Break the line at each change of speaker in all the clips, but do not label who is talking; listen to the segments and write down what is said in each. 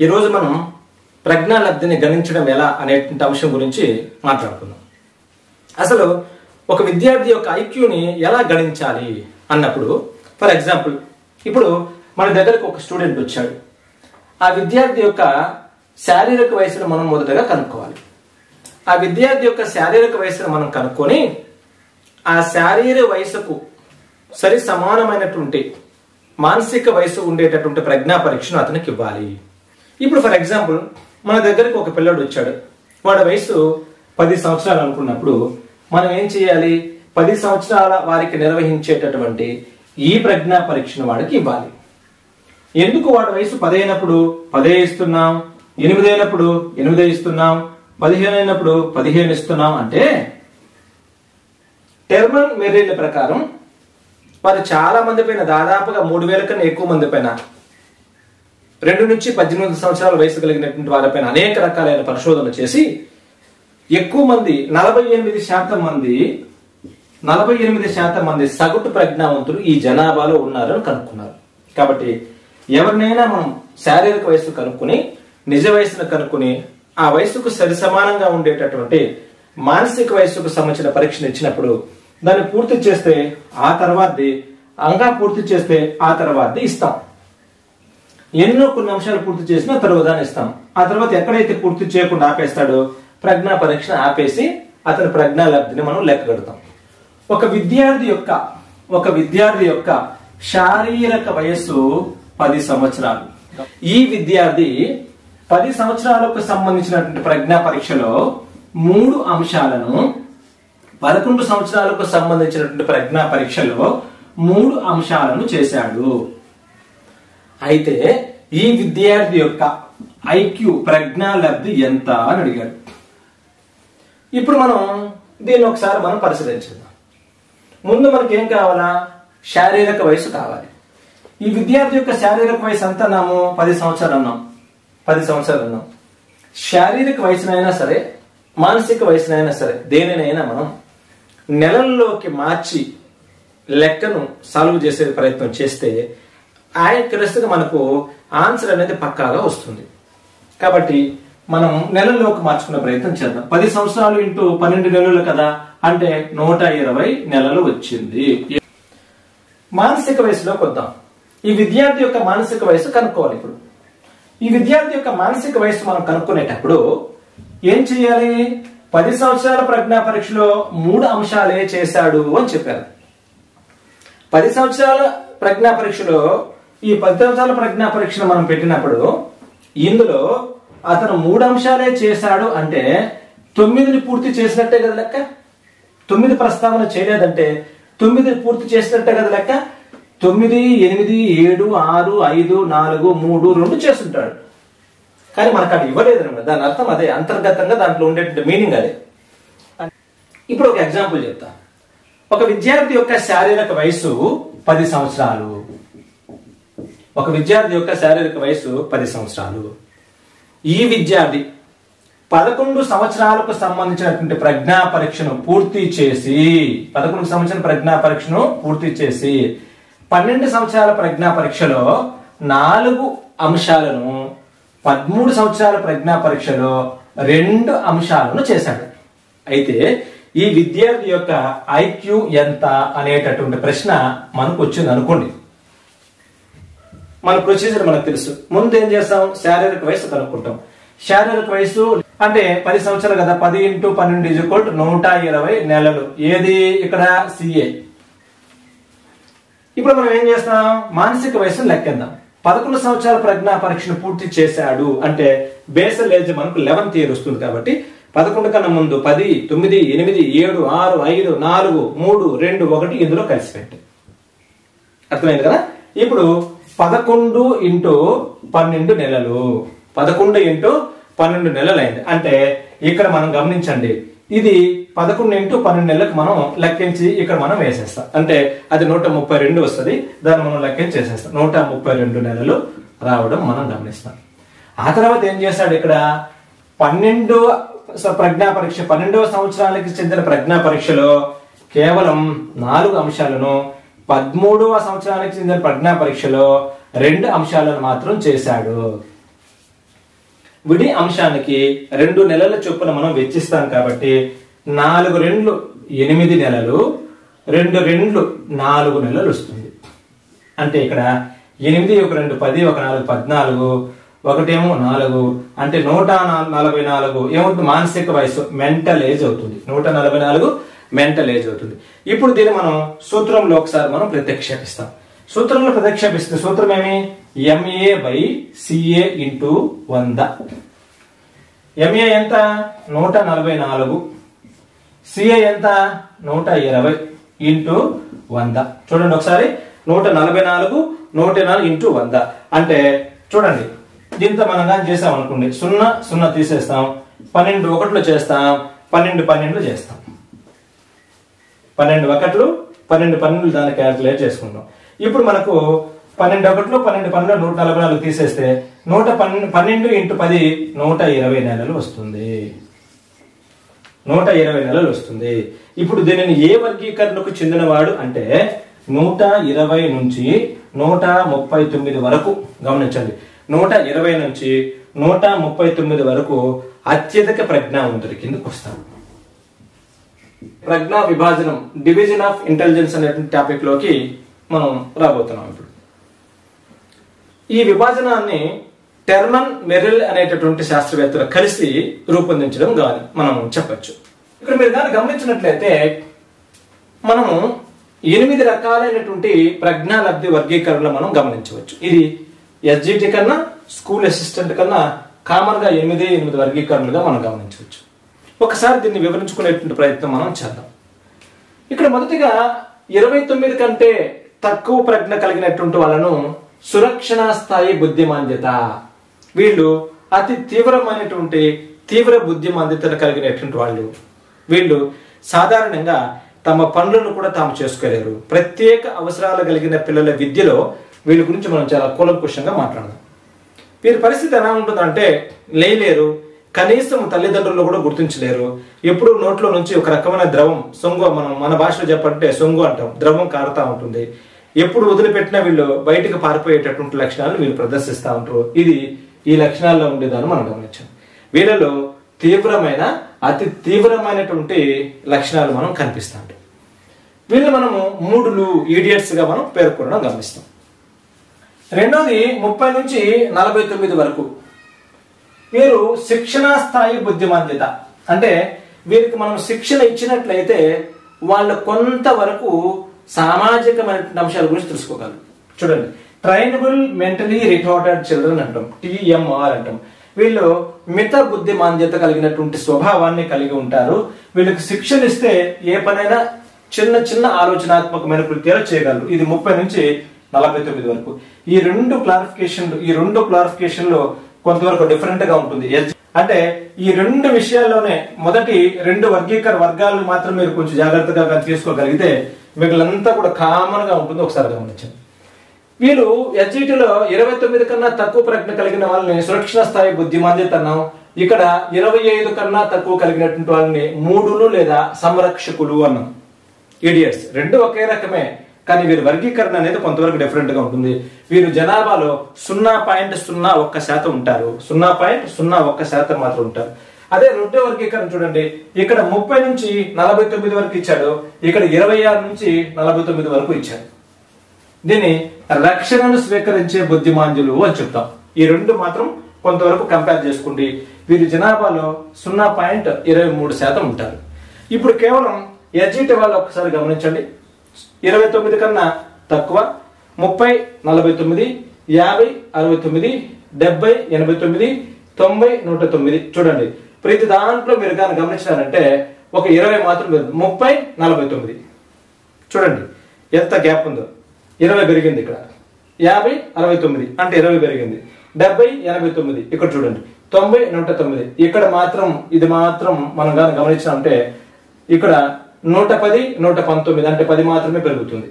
ఈరోజు మనం ప్రజ్ఞాలబ్ధిని గణించడం ఎలా అనేటువంటి అంశం గురించి మాట్లాడుకుందాం. అసలు ఒక విద్యార్థి యొక్క ఐక్యూని ఎలా గణించాలి అన్నప్పుడు ఫర్ ఎగ్జాంపుల్ ఇప్పుడు మన దగ్గరకు ఒక స్టూడెంట్ వచ్చాడు. ఆ విద్యార్థి యొక్క శారీరక వయసును మనం మొదటగా కనుక్కోవాలి. ఆ విద్యార్థి యొక్క శారీరక వయసును మనం కనుక్కొని ఆ శారీర వయసుకు సరి సమానమైనటువంటి మానసిక వయసు ఉండేటటువంటి ప్రజ్ఞా పరీక్షను అతనికి ఇవ్వాలి. ఇప్పుడు ఫర్ ఎగ్జాంపుల్ మన దగ్గరికి ఒక పిల్లడు వచ్చాడు. వాడి వయసు పది సంవత్సరాలు అనుకున్నప్పుడు మనం ఏం చేయాలి? పది సంవత్సరాల వారికి నిర్వహించేటటువంటి ఈ ప్రజ్ఞా పరీక్షను వాడికి ఇవ్వాలి. ఎందుకు వాడి వయసు పదైనప్పుడు పదే ఇస్తున్నాం? ఎనిమిది అయినప్పుడు ఎనిమిదే ఇస్తున్నాం? పదిహేను అయినప్పుడు పదిహేను ఇస్తున్నాం అంటే టెర్మన్ మెరీల ప్రకారం వారు చాలా మంది పైన దాదాపుగా మూడు వేల కన్నా ఎక్కువ మంది పైన రెండు నుంచి పద్దెనిమిది సంవత్సరాల వయసు కలిగినటువంటి వారిపైన అనేక రకాలైన పరిశోధనలు చేసి ఎక్కువ మంది నలభై ఎనిమిది శాతం మంది నలభై ఎనిమిది శాతం మంది సగటు ప్రజ్ఞావంతులు ఈ జనాభాలో ఉన్నారని కనుక్కున్నారు. కాబట్టి ఎవరినైనా మనం శారీరక వయసు కనుక్కుని నిజ వయసును కనుక్కుని ఆ వయసుకు సరి సమానంగా ఉండేటటువంటి మానసిక వయసుకు సంబంధించిన పరీక్షను ఇచ్చినప్పుడు దాన్ని పూర్తి చేస్తే ఆ తర్వాతది అంగా పూర్తి చేస్తే ఆ తర్వాతది ఇస్తాం. ఎన్నో కొన్ని అంశాలు పూర్తి చేసినా తర్వాత ఇస్తాం ఆ తర్వాత ఎక్కడైతే పూర్తి చేయకుండా ఆపేస్తాడో ప్రజ్ఞా పరీక్షను ఆపేసి అతని ప్రజ్ఞా లబ్ధిని మనం లెక్క కడతాం. ఒక విద్యార్థి యొక్క ఒక విద్యార్థి యొక్క శారీరక వయస్సు పది సంవత్సరాలు. ఈ విద్యార్థి పది సంవత్సరాలకు సంబంధించినటువంటి ప్రజ్ఞా పరీక్షలో మూడు అంశాలను పదకొండు సంవత్సరాలకు సంబంధించినటువంటి ప్రజ్ఞా పరీక్షలో మూడు అంశాలను చేశాడు. అయితే ఈ విద్యార్థి యొక్క ఐక్యూ ప్రజ్ఞా లబ్ధి ఎంత అని అడిగారు ఇప్పుడు మనం దీన్ని ఒకసారి మనం పరిశీలించుదాం ముందు మనకి ఏం కావాలా? శారీరక వయసు కావాలి. ఈ విద్యార్థి యొక్క శారీరక వయసు ఎంత అన్నాము? పది సంవత్సరాలు అన్నాం. పది సంవత్సరాలు అన్నాం. శారీరక వయసునైనా సరే మానసిక వయసునైనా సరే దేనినైనా మనం నెలల్లోకి మార్చి లెక్కను సాల్వ్ చేసే ప్రయత్నం చేస్తే యాక్యురస్గా మనకు ఆన్సర్ అనేది పక్కాగా వస్తుంది. కాబట్టి మనం నెలల్లోకి మార్చుకునే ప్రయత్నం చేద్దాం. పది సంవత్సరాలు ఇంటూ పన్నెండు నెలలు కదా అంటే నూట ఇరవై నెలలు వచ్చింది. మానసిక వయసులోకి వద్దాం. ఈ విద్యార్థి యొక్క మానసిక వయసు కనుక్కోవాలి ఇప్పుడు. ఈ విద్యార్థి యొక్క మానసిక వయసు మనం కనుక్కునేటప్పుడు ఏం చేయాలి? పది సంవత్సరాల ప్రజ్ఞా పరీక్షలో మూడు అంశాలే చేశాడు అని చెప్పారు. పది సంవత్సరాల ప్రజ్ఞా పరీక్షలో ఈ పది ప్రజ్ఞా పరీక్షను మనం పెట్టినప్పుడు ఇందులో అతను మూడు అంశాలే చేశాడు అంటే తొమ్మిదిని పూర్తి చేసినట్టే కదా లెక్క? తొమ్మిది ప్రస్తావన చేయలేదంటే తొమ్మిదిని పూర్తి చేసినట్టే కదా లెక్క? తొమ్మిది ఎనిమిది ఏడు ఆరు ఐదు నాలుగు మూడు రెండు చేస్తుంటాడు. కానీ మనకు అది ఇవ్వలేదు అనమాట. దాని అర్థం అదే. అంతర్గతంగా దాంట్లో ఉండే మీనింగ్ అదే. ఇప్పుడు ఒక ఎగ్జాంపుల్ చెప్తా. ఒక విద్యార్థి యొక్క శారీరక వయసు పది సంవత్సరాలు. ఒక విద్యార్థి యొక్క శారీరక వయసు పది సంవత్సరాలు. ఈ విద్యార్థి పదకొండు సంవత్సరాలకు సంబంధించినటువంటి ప్రజ్ఞా పరీక్షను పూర్తి చేసి పదకొండు సంవత్సరాల ప్రజ్ఞా పరీక్షను పూర్తి చేసి పన్నెండు సంవత్సరాల ప్రజ్ఞా పరీక్షలో నాలుగు అంశాలను పదమూడు సంవత్సరాల ప్రజ్ఞా పరీక్షలో రెండు అంశాలను చేశాడు. అయితే ఈ విద్యార్థి యొక్క ఐక్యూ ఎంత అనేటటువంటి ప్రశ్న మనకు వచ్చింది అనుకోండి మన ప్రొసీజర్ మనకు తెలుసు. ముందు ఏం చేస్తాం? శారీరక వయసు కనుక్కుంటాం. శారీరక వయసు అంటే పది సంవత్సరాలు కదా పది ఇంటూ పన్నెండు ఈజ్ నూట ఇరవై నెలలు. ఏది? ఇక్కడ సిఏ ఇప్పుడు మనం ఏం చేస్తాం? మానసిక వయసును లెక్కేద్దాం. పదకొండు సంవత్సరాల ప్రజ్ఞా పరీక్షను పూర్తి చేశాడు అంటే బేసల్ ఏజ్ మనకు లెవెన్త్ ఇయర్ వస్తుంది కాబట్టి పదకొండు కన్నా ముందు పది తొమ్మిది ఎనిమిది ఏడు ఆరు ఐదు నాలుగు మూడు రెండు ఒకటి ఇందులో కలిసి పెట్టి. అర్థమైంది కదా? ఇప్పుడు పదకొండు ఇంటూ పన్నెండు నెలలు. పదకొండు ఇంటూ పన్నెండు నెలలైంది. అంటే ఇక్కడ మనం గమనించండి ఇది పదకొండు ఇంటూ పన్నెండు నెలలకు మనం లెక్కించి ఇక్కడ మనం వేసేస్తాం. అంటే అది నూట ముప్పై రెండు వస్తుంది దాన్ని మనం లెక్కించి చేసేస్తాం నూట ముప్పై రెండు నెలలు రావడం మనం గమనిస్తాం. ఆ తర్వాత ఏం చేస్తాడు ఇక్కడ? పన్నెండు స- ప్రజ్ఞా పరీక్ష పన్నెండవ సంవత్సరానికి చెందిన ప్రజ్ఞా పరీక్షలో కేవలం నాలుగు అంశాలను పదమూడవ సంవత్సరానికి చెందిన ప్రజ్ఞా పరీక్షలో రెండు అంశాలను మాత్రం చేశాడు. విడి అంశానికి రెండు నెలల చొప్పున మనం వెచ్చిస్తాం కాబట్టి నాలుగు రెండ్లు ఎనిమిది నెలలు రెండు రెండ్లు నాలుగు నెలలు వస్తుంది. అంటే ఇక్కడ ఎనిమిది ఒక రెండు పది ఒక నాలుగు పద్నాలుగు ఒకటేమో నాలుగు అంటే నూట నలభై నాలుగు ఏమవుతుంది మానసిక వయసు మెంటల్ ఏజ్ అవుతుంది. నూట నలభై నాలుగు మెంటల్ ఏజ్ అవుతుంది. ఇప్పుడు దీన్ని మనం సూత్రంలో ఒకసారి మనం ప్రత్యక్షేపిస్తాం. సూత్రంలో ప్రత్యక్షేపిస్తే సూత్రం ఏమి? ఎంఏ బై సిఏ ఇంటూ వంద. ఎంఏ ఎంత? నూట నలభై నాలుగు. సిఏ ఎంత? నూట ఇరవై ఇంటూ వంద. చూడండి ఒకసారి. నూట నలభై నాలుగు నూట నాలుగు ఇంటూ వంద. అంటే చూడండి దీంతో మనం కానీ చేసాం అనుకోండి సున్నా సున్నా తీసేస్తాం పన్నెండు ఒకటిలో చేస్తాం పన్నెండు పన్నెండులో చేస్తాం. పన్నెండు ఒకట్లు పన్నెండు పన్నెండు దాన్ని క్యాల్కులేట్ చేసుకుంటాం ఇప్పుడు మనకు పన్నెండు ఒకట్లు పన్నెండు పనులు నూట నలభై నాలుగు తీసేస్తే నూట పన్నెండు పన్నెండు ఇంటూ పది నూట ఇరవై నెలలు వస్తుంది. నూట ఇరవై నెలలు వస్తుంది. ఇప్పుడు దీనిని ఏ వర్గీకరణకు చెందినవాడు అంటే నూట ఇరవై నుంచి నూట ముప్పై తొమ్మిది వరకు గమనించండి నూట ఇరవై నుంచి నూట ముప్పై తొమ్మిది వరకు అత్యధిక ప్రజ్ఞావంతుడి కిందకు వస్తాడు ప్రజ్ఞా విభాజనం డివిజన్ ఆఫ్ ఇంటెలిజెన్స్ అనేటువంటి టాపిక్లోకి మనం రాబోతున్నాం ఇప్పుడు. ఈ విభాజనాన్ని టెర్మన్ మెరిల్ అనేటటువంటి శాస్త్రవేత్తలు కలిసి రూపొందించడం గాని మనం చెప్పొచ్చు. ఇక్కడ మీరు కానీ గమనించినట్లయితే మనము ఎనిమిది రకాలైనటువంటి ప్రజ్ఞా లబ్ధి వర్గీకరణలు మనం గమనించవచ్చు. ఇది ఎస్జిటి కన్నా స్కూల్ అసిస్టెంట్ కన్నా కామన్గా ఎనిమిది ఎనిమిది వర్గీకరణలుగా మనం గమనించవచ్చు. ఒకసారి దీన్ని వివరించుకునేటువంటి ప్రయత్నం మనం చేద్దాం. ఇక్కడ మొదటిగా ఇరవై తొమ్మిది కంటే తక్కువ ప్రజ్ఞ కలిగినటువంటి వాళ్ళను సురక్షణ స్థాయి బుద్ధిమాంద్యత. వీళ్ళు అతి తీవ్రమైనటువంటి తీవ్ర బుద్ధిమాంద్యతను కలిగినటువంటి వాళ్ళు. వీళ్ళు సాధారణంగా తమ పనులను కూడా తాము చేసుకోలేరు. ప్రత్యేక అవసరాలు కలిగిన పిల్లల విద్యలో వీళ్ళ గురించి మనం చాలా కూలంకుషంగా మాట్లాడదాం. వీరి పరిస్థితి ఎలా ఉంటుందంటే లేయలేరు కనీసం తల్లిదండ్రులు కూడా గుర్తించలేరు. ఎప్పుడు నోట్లో నుంచి ఒక రకమైన ద్రవం సొంగు మనం మన భాషలో చెప్పంటే సొంగు అంటాం ద్రవం కారుతా ఉంటుంది. ఎప్పుడు వదిలిపెట్టినా వీళ్ళు బయటకు పారిపోయేటటువంటి లక్షణాలు వీళ్ళు ప్రదర్శిస్తూ ఉంటారు. ఇది ఈ లక్షణాల్లో ఉండేదాన్ని మనం గమనించాం. వీళ్ళలో తీవ్రమైన అతి తీవ్రమైనటువంటి లక్షణాలు మనం కనిపిస్తాం వీళ్ళు మనము మూడులు ఈడియట్స్గా మనం పేర్కొనడం గమనిస్తాం. రెండోది ముప్పై నుంచి నలభై తొమ్మిది వరకు. వీరు శిక్షణా స్థాయి బుద్ధిమంతిత అంటే వీరికి మనం శిక్షణ ఇచ్చినట్లయితే వాళ్ళు కొంతవరకు సామాజికమైన అంశాల గురించి తెలుసుకోగలరు. చూడండి. ట్రైనబుల్ మెంటలీ రిటార్టెడ్ చిల్డ్రన్ అంటాం. టిఎంఆర్ అంటాం. వీళ్ళు మిత బుద్ధి మాంద్యత కలిగినటువంటి స్వభావాన్ని కలిగి ఉంటారు. వీళ్ళకి శిక్షణ ఇస్తే ఏ పనైనా చిన్న చిన్న ఆలోచనాత్మకమైన కృత్యాలు చేయగలరు. ఇది ముప్పై నుంచి నలభై తొమ్మిది వరకు. ఈ రెండు క్లారిఫికేషన్లు ఈ రెండు క్లారిఫికేషన్లు కొంతవరకు డిఫరెంట్గా ఉంటుంది. అంటే ఈ రెండు విషయాల్లోనే మొదటి రెండు వర్గీకర వర్గాలను మాత్రం మీరు కొంచెం జాగ్రత్తగా తీసుకోగలిగితే మిగిలినంతా కూడా కామన్గా ఉంటుంది. ఒకసారి గమనించండి. వీళ్ళు ఎస్జిటిలో ఇరవై తొమ్మిది కన్నా తక్కువ ప్రజ్ఞ కలిగిన వాళ్ళని సురక్షణ స్థాయి బుద్ధిమాంద్యత ఇక్కడ ఇరవై ఐదు కన్నా తక్కువ కలిగినటువంటి వాళ్ళని మూడులు లేదా సంరక్షకులు అన్నాం. ఇడియట్స్ రెండు ఒకే రకమే. కానీ వీరి వర్గీకరణ అనేది కొంతవరకు డిఫరెంట్గా ఉంటుంది. వీరు జనాభాలో సున్నా పాయింట్ సున్నా ఒక్క శాతం ఉంటారు. సున్నా పాయింట్ సున్నా ఒక్క శాతం మాత్రం ఉంటారు. అదే రెండో వర్గీకరణ చూడండి. ఇక్కడ ముప్పై నుంచి నలభై తొమ్మిది వరకు ఇచ్చాడు. ఇక్కడ ఇరవై ఆరు నుంచి నలభై తొమ్మిది వరకు ఇచ్చాడు. దీన్ని రక్షణను స్వీకరించే బుద్ధిమాంజులు అని చెప్తాం. ఈ రెండు మాత్రం కొంతవరకు కంపేర్ చేసుకోండి. వీరి జనాభాలో సున్నా పాయింట్ ఇరవై మూడు శాతం ఉంటారు. ఇప్పుడు కేవలం ఎస్జిటి వాళ్ళు ఒకసారి గమనించండి. ఇరవై తొమ్మిది కన్నా తక్కువ ముప్పై నలభై తొమ్మిది యాభై అరవై తొమ్మిది డెబ్బై ఎనభై తొమ్మిది తొంభై నూట తొమ్మిది. చూడండి ప్రతి దాంట్లో మీరు కానీ గమనించారంటే ఒక ఇరవై మాత్రం ముప్పై నలభై తొమ్మిది. చూడండి ఎంత గ్యాప్ ఉందో. ఇరవై పెరిగింది ఇక్కడ. యాభై అరవై తొమ్మిది. అంటే ఇరవై పెరిగింది. డెబ్బై ఎనభై తొమ్మిది. ఇక్కడ చూడండి తొంభై నూట తొమ్మిది. ఇక్కడ మాత్రం ఇది మాత్రం మనం కానీ గమనించామంటే ఇక్కడ నూట పది నూట పంతొమ్మిది అంటే పది మాత్రమే పెరుగుతుంది.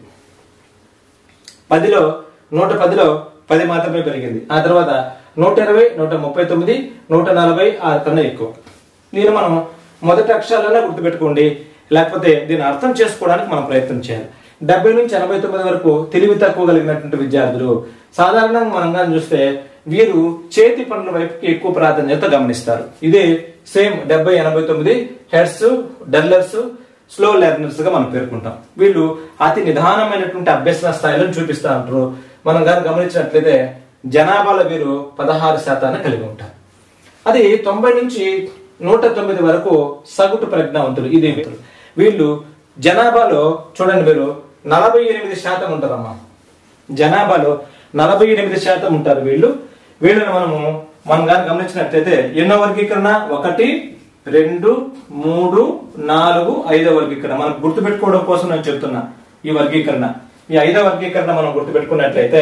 పదిలో నూట పదిలో పది మాత్రమే పెరిగింది. ఆ తర్వాత నూట ఇరవై నూట ముప్పై తొమ్మిది నూట నలభై ఆరు కన్నా ఎక్కువ. దీన్ని మనం మొదటి అక్షరాలనే గుర్తుపెట్టుకోండి. లేకపోతే దీన్ని అర్థం చేసుకోవడానికి మనం ప్రయత్నం చేయాలి. డెబ్బై నుంచి ఎనభై తొమ్మిది వరకు తెలివి తక్కువ కలిగినటువంటి విద్యార్థులు సాధారణంగా మనం కానీ చూస్తే వీరు చేతి పనుల వైపుకి ఎక్కువ ప్రాధాన్యత గమనిస్తారు. ఇదే సేమ్ డెబ్బై ఎనభై తొమ్మిది హెడ్స్ డల్లర్స్ స్లో లెర్నర్స్గా మనం పేర్కొంటాం. వీళ్ళు అతి నిదానమైనటువంటి అభ్యసన స్థాయిలను చూపిస్తా ఉంటారు. మనం గారు గమనించినట్లయితే జనాభాలో వీరు పదహారు శాతాన్ని కలిగి ఉంటారు. అది తొంభై నుంచి నూట తొమ్మిది వరకు సగటు ప్రజ్ఞావంతులు ఇది వీళ్ళు జనాభాలో చూడండి వీరు నలభై ఎనిమిది శాతం ఉంటారమ్మా. జనాభాలో నలభై ఎనిమిది శాతం ఉంటారు వీళ్ళు. వీళ్ళని మనము మనం కానీ గమనించినట్లయితే ఎన్నో వర్గీకరణ? ఒకటి రెండు మూడు నాలుగు ఐదో వర్గీకరణ. మనం గుర్తుపెట్టుకోవడం కోసం నేను చెప్తున్నా ఈ వర్గీకరణ. ఈ ఐదో వర్గీకరణ మనం గుర్తుపెట్టుకున్నట్లయితే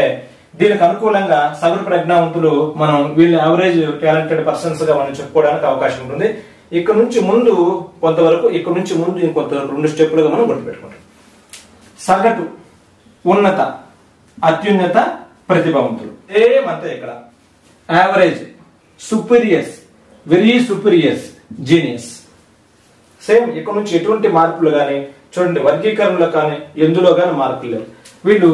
దీనికి అనుకూలంగా సగటు ప్రజ్ఞావంతులు మనం వీళ్ళు యావరేజ్ టాలెంటెడ్ పర్సన్స్గా మనం చెప్పుకోవడానికి అవకాశం ఉంటుంది. ఇక్కడ నుంచి ముందు కొంతవరకు ఇక్కడ నుంచి ముందు ఇంకొంతవరకు రెండు స్టెప్పులుగా మనం గుర్తుపెట్టుకుంటాం. సగటు ఉన్నత అత్యున్నత ప్రతిభావంతులు. ఏమంతా ఇక్కడ? Average superior very superior genius same ఇక్కడ నుంచి ఎటువంటి మార్పులు కానీ చూడండి వర్గీకరణలో కానీ ఎందులో కానీ మార్పులు లేవు. వీళ్ళు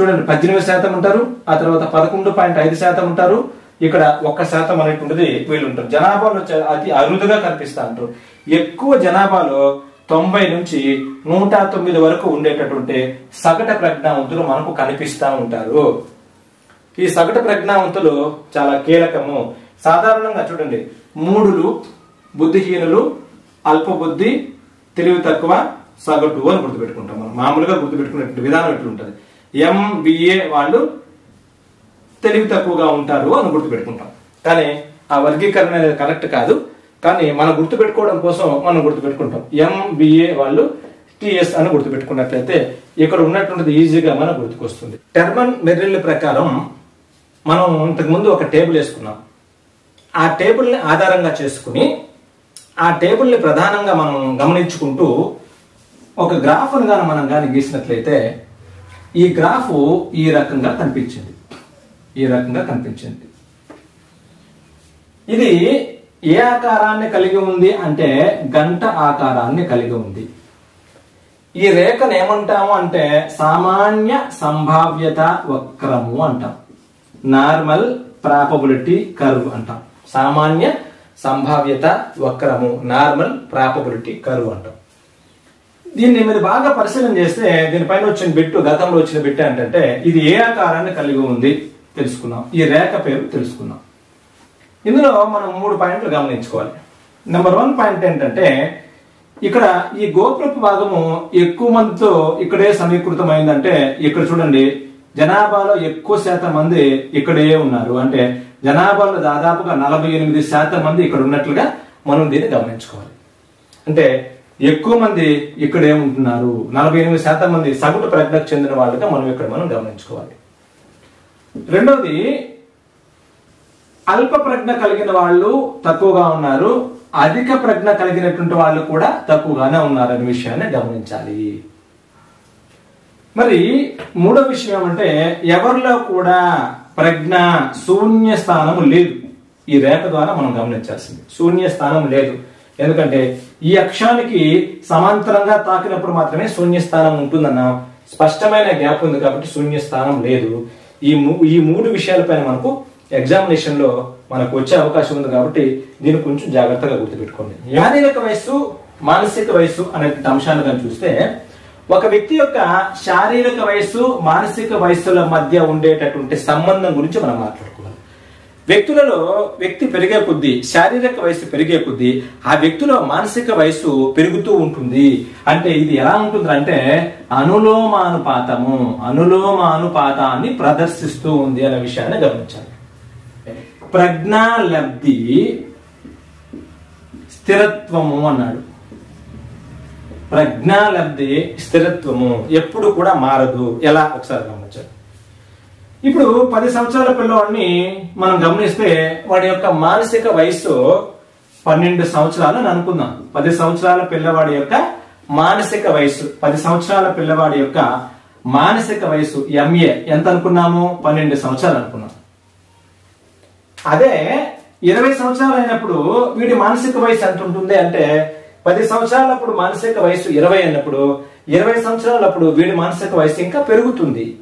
చూడండి పద్దెనిమిది శాతం ఉంటారు ఆ తర్వాత పదకొండు పాయింట్ ఐదు శాతం ఉంటారు ఇక్కడ ఒక్క శాతం అనేటువంటిది వీళ్ళు ఉంటారు. జనాభాలో అతి అరుదుగా కనిపిస్తా ఉంటారు. ఎక్కువ జనాభాలో తొంభై నుంచి నూట తొమ్మిది వరకు ఉండేటటువంటి సగటు ప్రజ్ఞావంతులు మనకు కనిపిస్తూ ఉంటారు. ఈ సగటు ప్రజ్ఞావంతులు చాలా కీలకము. సాధారణంగా చూడండి మూడులు బుద్ధిహీనులు అల్ప బుద్ధి తెలివి తక్కువ సగటు అని గుర్తుపెట్టుకుంటాం మనం. మామూలుగా గుర్తుపెట్టుకునే విధానం ఎట్లుంటది? ఎంబీఏ వాళ్ళు తెలివి తక్కువగా ఉంటారు అని గుర్తుపెట్టుకుంటాం. కానీ ఆ వర్గీకరణ అనేది కరెక్ట్ కాదు. కానీ మనం గుర్తుపెట్టుకోవడం కోసం మనం గుర్తుపెట్టుకుంటాం. ఎంబీఏ వాళ్ళు టిఎస్ అని గుర్తుపెట్టుకున్నట్లయితే ఇక్కడ ఉన్నటువంటిది ఈజీగా మనకు గుర్తుకొస్తుంది. టెర్మన్ మెర్రిల్ ప్రకారం మనం ఇంతకు ముందు ఒక టేబుల్ వేసుకున్నాం. ఆ టేబుల్ని ఆధారంగా చేసుకుని ఆ టేబుల్ని ప్రధానంగా మనం గమనించుకుంటూ ఒక గ్రాఫ్ను కానీ మనం కానీ గీసినట్లయితే ఈ గ్రాఫ్ ఈ రకంగా కనిపించింది. ఈ రకంగా కనిపించింది. ఇది ఏ ఆకారాన్ని కలిగి ఉంది అంటే గంట ఆకారాన్ని కలిగి ఉంది. ఈ రేఖను ఏమంటాము అంటే సామాన్య సంభావ్యత వక్రము అంటాం. నార్మల్ ప్రాపబిలిటీ కర్వ్ అంటాం. సామాన్య సంభావ్యత వక్రము నార్మల్ ప్రాపబిలిటీ కరువు అంటాం. దీన్ని మీరు బాగా పరిశీలన చేస్తే దీనిపైన వచ్చిన బిట్టు గతంలో వచ్చిన బిట్టు ఏంటంటే ఇది ఏ ఆకారాన్ని కలిగి ఉంది తెలుసుకున్నాం ఈ రేఖ పేరు తెలుసుకున్నాం ఇందులో మనం మూడు పాయింట్లు గమనించుకోవాలి. నెంబర్ వన్ పాయింట్ ఏంటంటే ఇక్కడ ఈ గోపురపు భాగము ఎక్కువ మందితో ఇక్కడే సమీకృతమైందంటే ఇక్కడ చూడండి జనాభాలో ఎక్కువ శాతం మంది ఇక్కడే ఉన్నారు. అంటే జనాభాలో దాదాపుగా నలభై ఎనిమిది శాతం మంది ఇక్కడ ఉన్నట్లుగా మనం దీన్ని గమనించుకోవాలి. అంటే ఎక్కువ మంది ఇక్కడే ఉంటున్నారు నలభై ఎనిమిది శాతం మంది సగటు ప్రజ్ఞకు చెందిన వాళ్ళుగా మనం ఇక్కడ మనం గమనించుకోవాలి. రెండోది అల్ప ప్రజ్ఞ కలిగిన వాళ్ళు తక్కువగా ఉన్నారు. అధిక ప్రజ్ఞ కలిగినటువంటి వాళ్ళు కూడా తక్కువగానే ఉన్నారు అనే విషయాన్ని గమనించాలి. మరి మూడో విషయం ఏమంటే ఎవరిలో కూడా ప్రజ్ఞ శూన్య స్థానం లేదు. ఈ రేఖ ద్వారా మనం గమనించాల్సింది. శూన్య స్థానం లేదు. ఎందుకంటే ఈ అక్షానికి సమాంతరంగా తాకినప్పుడు మాత్రమే శూన్య స్థానం ఉంటుందన్న స్పష్టమైన గ్యాప్ ఉంది కాబట్టి శూన్య స్థానం లేదు. ఈ మూ- ఈ మూడు విషయాలపైన మనకు ఎగ్జామినేషన్లో మనకు వచ్చే అవకాశం ఉంది కాబట్టి దీన్ని కొంచెం జాగ్రత్తగా గుర్తుపెట్టుకోండి. శారీరక వయస్సు మానసిక వయస్సు అనే అంశాన్ని కానీ చూస్తే ఒక వ్యక్తి యొక్క శారీరక వయస్సు మానసిక వయస్సుల మధ్య ఉండేటటువంటి సంబంధం గురించి మనం మాట్లాడుకోవాలి వ్యక్తులలో వ్యక్తి పెరిగే కొద్దీ శారీరక వయస్సు పెరిగే కొద్దీ ఆ వ్యక్తిలో మానసిక వయస్సు పెరుగుతూ ఉంటుంది. అంటే ఇది ఎలా ఉంటుంది అంటే అనులోమానుపాతము అనులోమానుపాతాన్ని ప్రదర్శిస్తూ ఉంది అనే విషయాన్ని గమనించాలి. ప్రజ్ఞాలబ్ధి స్థిరత్వము అన్నాడు. ప్రజ్ఞాలబ్ధి స్థిరత్వము. ఎప్పుడు కూడా మారదు. ఎలా? ఒకసారి గమనించారు ఇప్పుడు పది సంవత్సరాల పిల్లవాడిని మనం గమనిస్తే వాడి యొక్క మానసిక వయస్సు పన్నెండు సంవత్సరాలు అని అనుకుందాం. పది సంవత్సరాల పిల్లవాడి యొక్క మానసిక వయస్సు పది సంవత్సరాల పిల్లవాడి యొక్క మానసిక వయసు ఎంఏ ఎంత అనుకున్నాము? పన్నెండు సంవత్సరాలు అనుకున్నాం. అదే ఇరవై సంవత్సరాలు అయినప్పుడు వీడి మానసిక వయసు ఎంత ఉంటుంది అంటే పది సంవత్సరాలప్పుడు మానసిక వయసు ఇరవై అయినప్పుడు ఇరవై సంవత్సరాలప్పుడు వీడి మానసిక వయసు ఇంకా పెరుగుతుంది.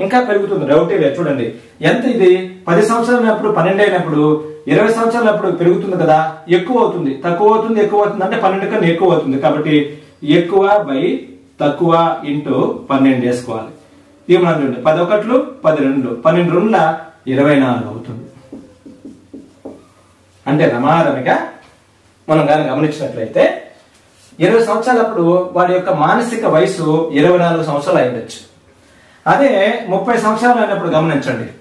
ఇంకా పెరుగుతుంది. డౌటే చూడండి. ఎంత ఇది? పది సంవత్సరాలప్పుడు పన్నెండు అయినప్పుడు ఇరవై సంవత్సరాలప్పుడు పెరుగుతుంది కదా? ఎక్కువ అవుతుంది. తక్కువ అవుతుంది ఎక్కువ అవుతుంది. అంటే పన్నెండు కన్నా ఎక్కువ అవుతుంది. కాబట్టి ఎక్కువ బై తక్కువ ఇంటూ పన్నెండు వేసుకోవాలి. ఏమన్నా చూడండి. పది ఒకట్లు పది రెండు పన్నెండు రెండుల ఇరవై నాలుగు అవుతుంది. అంటే రమారమిగా మనం కానీ గమనించినట్లయితే ఇరవై సంవత్సరాలప్పుడు వాడి యొక్క మానసిక వయసు ఇరవై నాలుగు సంవత్సరాలు అయిండొచ్చు అదే ముప్పై సంవత్సరాలు అయినప్పుడు గమనించండి.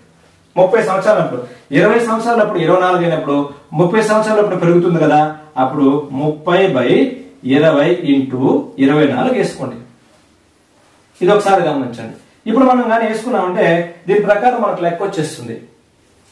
ముప్పై సంవత్సరాలప్పుడు. ఇరవై సంవత్సరాలప్పుడు ఇరవై నాలుగు అయినప్పుడు ముప్పై సంవత్సరాలప్పుడు పెరుగుతుంది కదా అప్పుడు ముప్పై బై ఇరవై ఇంటూ ఇరవై నాలుగు వేసుకోండి. ఇది ఒకసారి గమనించండి. ఇప్పుడు మనం కానీ వేసుకున్నామంటే దీని ప్రకారం మనకు లెక్క వచ్చేస్తుంది.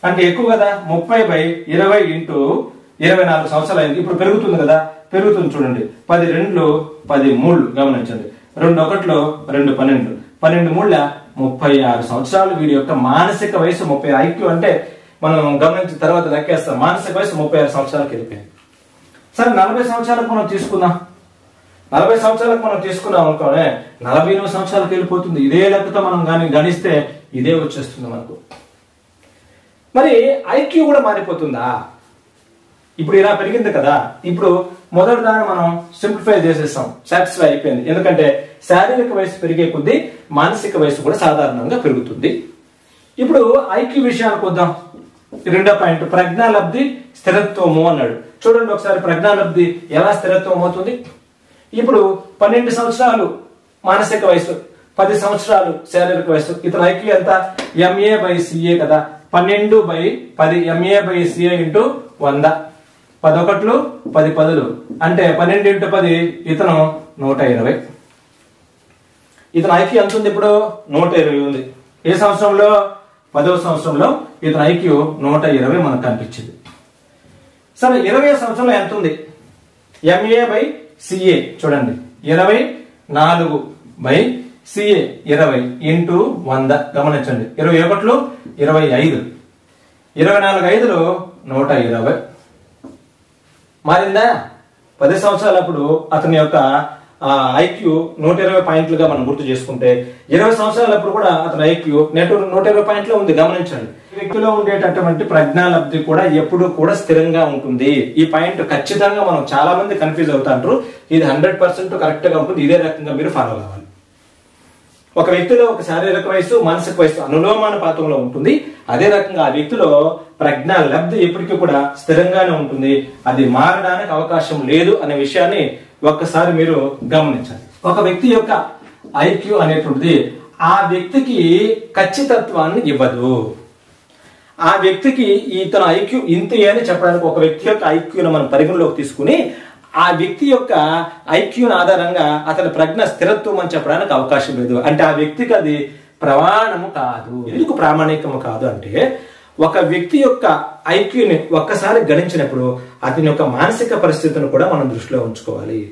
అంటే ఎక్కువ కదా ముప్పై బై ఇరవై ఇంటూ ఇరవై నాలుగు సంవత్సరాలు అయింది ఇప్పుడు పెరుగుతుంది కదా? పెరుగుతుంది చూడండి. పది రెండు పది మూడు గమనించండి. రెండు ఒకటిలో రెండు పన్నెండు. పన్నెండు మూడుల ముప్పై ఆరు సంవత్సరాలు. వీడి యొక్క మానసిక వయసు ముప్పై ఐక్యూ అంటే మనం గమనించిన తర్వాత లెక్కేస్తాం. మానసిక వయసు ముప్పై ఆరు సంవత్సరాలకు వెళ్ళిపోయింది సరే నలభై సంవత్సరాలకు మనం తీసుకుందాం. నలభై సంవత్సరాలకు మనం తీసుకున్నాం అనుకోనే నలభై ఎనిమిది సంవత్సరాలకు వెళ్ళిపోతుంది. ఇదే లెక్కతో మనం కానీ గణిస్తే ఇదే వచ్చేస్తుంది మనకు. మరి ఐక్యూ కూడా మారిపోతుందా? ఇప్పుడు ఇలా పెరిగింది కదా ఇప్పుడు మొదటి దాన్ని మనం సింప్లిఫై చేసేస్తాం. సాటిస్ఫై అయిపోయింది. ఎందుకంటే శారీరక వయసు పెరిగే కొద్దీ మానసిక వయసు కూడా సాధారణంగా పెరుగుతుంది. ఇప్పుడు ఐక్యూ విషయానికి వద్దాం. రెండో పాయింట్ ప్రజ్ఞాలబ్ధి స్థిరత్వము అన్నాడు. చూడండి ఒకసారి ప్రజ్ఞాలబ్ధి ఎలా స్థిరత్వం అవుతుంది? ఇప్పుడు పన్నెండు సంవత్సరాలు మానసిక వయసు పది సంవత్సరాలు శారీరక వయసు ఇతను ఐక్యూ ఎంత? ఎంఏ బై సిఏ కదా. పన్నెండు బై పది ఎంఏ బై సిఏ ఇంటూ వంద. పదొకట్లు పది పదులు. అంటే పన్నెండు ఇంటూ పది ఇతను నూట ఇరవై. ఇతను ఐక్యూ ఎంత ఉంది ఇప్పుడు? నూట ఇరవై ఉంది. ఏ సంవత్సరంలో? పదవ సంవత్సరంలో ఇతను ఐక్యూ నూట ఇరవై మనకు కనిపించింది. సరే ఇరవై సంవత్సరంలో ఎంత ఉంది? ఎంఏ బై సిఏ చూడండి. ఇరవై నాలుగు బై సిఏ ఇరవై ఇంటూ వంద. గమనించండి. ఇరవై ఒకట్లు ఇరవై ఐదు. ఇరవై నాలుగు ఐదులో నూట ఇరవై. మారిందా? పది సంవత్సరాలప్పుడు అతని యొక్క ఐక్యూ నూట ఇరవై పాయింట్లుగా మనం గుర్తు చేసుకుంటే ఇరవై సంవత్సరాలప్పుడు కూడా అతని ఐక్యూ నెట్ నూట ఇరవై పాయింట్లో ఉంది గమనించండి. వ్యక్తిలో ఉండేటటువంటి ప్రజ్ఞాలబ్ధి కూడా ఎప్పుడు కూడా స్థిరంగా ఉంటుంది. ఈ పాయింట్ ఖచ్చితంగా మనం చాలా మంది కన్ఫ్యూజ్ అవుతాంటారు ఇది హండ్రెడ్ పర్సెంట్ కరెక్ట్గా ఉంటుంది. ఇదే రకంగా మీరు ఫాలో కావాలి. ఒక వ్యక్తిలో ఒక శారీరక వయస్సు మానసిక వయసు అనులోమానుపాతంలో ఉంటుంది. అదే రకంగా ఆ వ్యక్తిలో ప్రజ్ఞ లబ్ధి ఎప్పటికీ కూడా స్థిరంగానే ఉంటుంది. అది మారడానికి అవకాశం లేదు అనే విషయాన్ని ఒక్కసారి మీరు గమనించాలి ఒక వ్యక్తి యొక్క ఐక్యూ అనేటువంటిది ఆ వ్యక్తికి ఖచ్చితత్వాన్ని ఇవ్వదు. ఆ వ్యక్తికి ఇతను ఐక్యూ ఇంతే అని చెప్పడానికి ఒక వ్యక్తి యొక్క ఐక్యూను మనం పరిగణలోకి తీసుకుని ఆ వ్యక్తి యొక్క ఐక్యూని ఆధారంగా అతని ప్రజ్ఞ స్థిరత్వం అని చెప్పడానికి అవకాశం లేదు. అంటే ఆ వ్యక్తికి అది ప్రమాణము కాదు. ఎందుకు ప్రామాణికము కాదు అంటే ఒక వ్యక్తి యొక్క ఐక్యూని ఒక్కసారి గణించినప్పుడు అతని యొక్క మానసిక పరిస్థితిని కూడా మనం దృష్టిలో ఉంచుకోవాలి.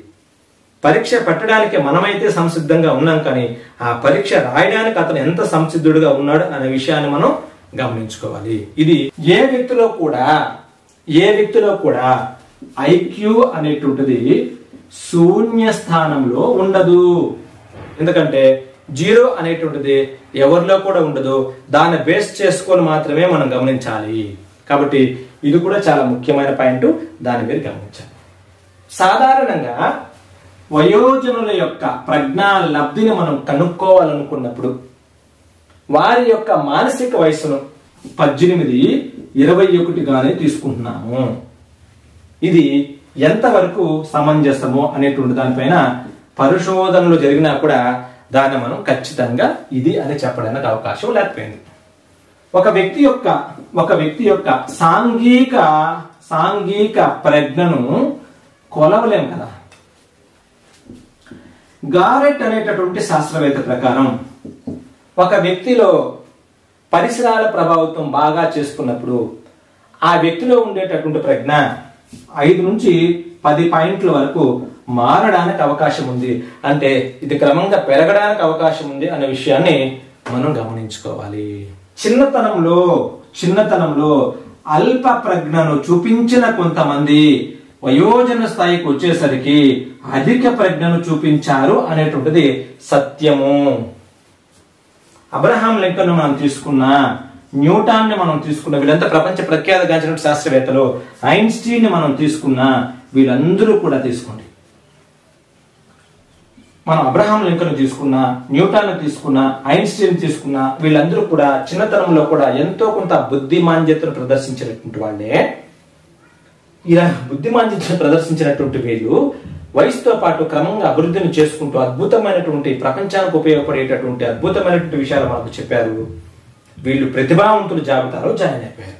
పరీక్ష పెట్టడానికి మనమైతే సంసిద్ధంగా ఉన్నాం కానీ ఆ పరీక్ష రాయడానికి అతను ఎంత సంసిద్ధుడుగా ఉన్నాడు అనే విషయాన్ని మనం గమనించుకోవాలి. ఇది ఏ వ్యక్తిలో కూడా ఏ వ్యక్తిలో కూడా ఐక్యూ అనేటువంటిది శూన్య స్థానంలో ఉండదు. ఎందుకంటే జీరో అనేటువంటిది ఎవరిలో కూడా ఉండదు. దాన్ని బేస్ చేసుకొని మాత్రమే మనం గమనించాలి. కాబట్టి ఇది కూడా చాలా ముఖ్యమైన పాయింట్. దాని మీరు గమనించాలి. సాధారణంగా వయోజనుల యొక్క ప్రజ్ఞా లబ్ధిని మనం కనుక్కోవాలనుకున్నప్పుడు వారి యొక్క మానసిక వయసును పద్దెనిమిది ఇరవై ఒకటిగానే తీసుకుంటున్నాము. ఇది ఎంతవరకు సమంజసమో అనేటువంటి దానిపైన పరిశోధనలు జరిగినా కూడా దాన్ని మనం ఖచ్చితంగా ఇది అని చెప్పడానికి అవకాశం లేకపోయింది. ఒక వ్యక్తి యొక్క ఒక వ్యక్తి యొక్క సాంఘిక సాంఘిక ప్రజ్ఞను కొలవలేం కదా. గారెట్ అనేటటువంటి శాస్త్రవేత్త ప్రకారం ఒక వ్యక్తిలో పరిసరాల ప్రభావితం బాగా చేసుకున్నప్పుడు ఆ వ్యక్తిలో ఉండేటటువంటి ప్రజ్ఞ ఐదు నుంచి పది పాయింట్ల వరకు మారడానికి అవకాశం ఉంది. అంటే ఇది క్రమంగా పెరగడానికి అవకాశం ఉంది అనే విషయాన్ని మనం గమనించుకోవాలి. చిన్నతనంలో చిన్నతనంలో అల్ప ప్రజ్ఞను చూపించిన కొంతమంది వయోజన స్థాయికి వచ్చేసరికి అధిక ప్రజ్ఞను చూపించారు అనేటువంటిది సత్యము. అబ్రహాం లింకన్ మనం తీసుకున్నా న్యూటాన్ని మనం తీసుకున్నా వీళ్ళంతా ప్రపంచ ప్రఖ్యాతగాంచిన శాస్త్రవేత్తలు ఐన్స్టీన్ని మనం తీసుకున్నా వీళ్ళందరూ కూడా తీసుకోండి. మనం అబ్రహాం లింకన్ తీసుకున్నా న్యూటాన్ తీసుకున్నా ఐన్స్టీన్ తీసుకున్నా వీళ్ళందరూ కూడా చిన్నతనంలో కూడా ఎంతో కొంత బుద్ధిమాంద్యతను ప్రదర్శించినటువంటి వాళ్ళే. ఇలా బుద్ధిమాంద్యతను ప్రదర్శించినటువంటి వీళ్ళు వయసుతో పాటు క్రమంగా అభివృద్ధిని చేసుకుంటూ అద్భుతమైనటువంటి ప్రపంచానికి ఉపయోగపడేటటువంటి అద్భుతమైనటువంటి విషయాలు మనకు చెప్పారు. వీళ్ళు ప్రతిభావంతుల జాబితాలో జాయిన్ అయిపోయారు.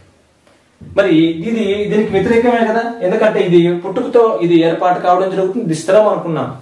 మరి ఇది దీనికి వ్యతిరేకమే కదా? ఎందుకంటే ఇది పుట్టుకతో ఇది ఏర్పాటు కావడం జరుగుతుంది. ఇది స్థిరం అనుకున్నాం.